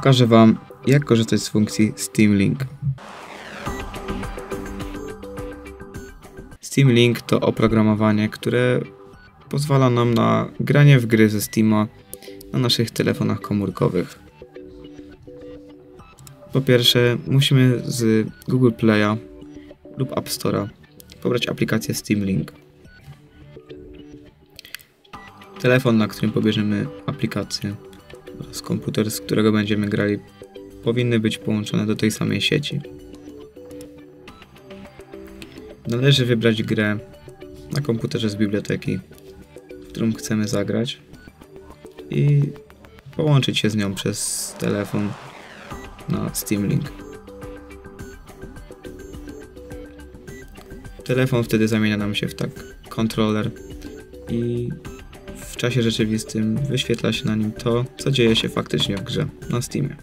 pokażę Wam, jak korzystać z funkcji Steam Link. Steam Link to oprogramowanie, które pozwala nam na granie w gry ze Steama na naszych telefonach komórkowych. Po pierwsze, musimy z Google Play'a lub App Store'a pobrać aplikację Steam Link. Telefon, na którym pobierzemy aplikację oraz komputer, z którego będziemy grali, powinny być połączone do tej samej sieci. Należy wybrać grę na komputerze z biblioteki, w którą chcemy zagrać i połączyć się z nią przez telefon na Steam Link. Telefon wtedy zamienia nam się w tak kontroler i w czasie rzeczywistym wyświetla się na nim to, co dzieje się faktycznie w grze na Steamie.